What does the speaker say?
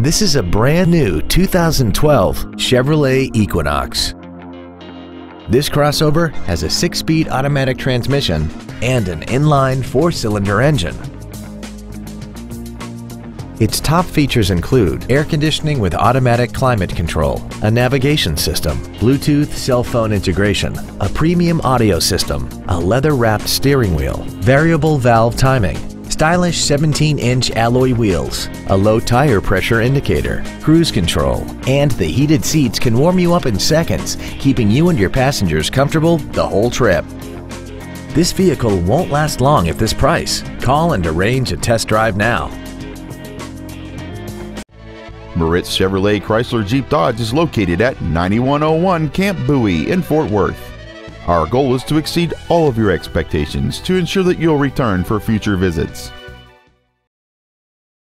This is a brand new 2012 Chevrolet Equinox. This crossover has a six-speed automatic transmission and an inline four-cylinder engine. Its top features include air conditioning with automatic climate control, a navigation system, Bluetooth cell phone integration, a premium audio system, a leather-wrapped steering wheel, variable valve timing, stylish 17-inch alloy wheels, a low tire pressure indicator, cruise control, and the heated seats can warm you up in seconds, keeping you and your passengers comfortable the whole trip. This vehicle won't last long at this price. Call and arrange a test drive now. Moritz Chevrolet Chrysler Jeep Dodge is located at 9101 Camp Bowie in Fort Worth. Our goal is to exceed all of your expectations to ensure that you'll return for future visits.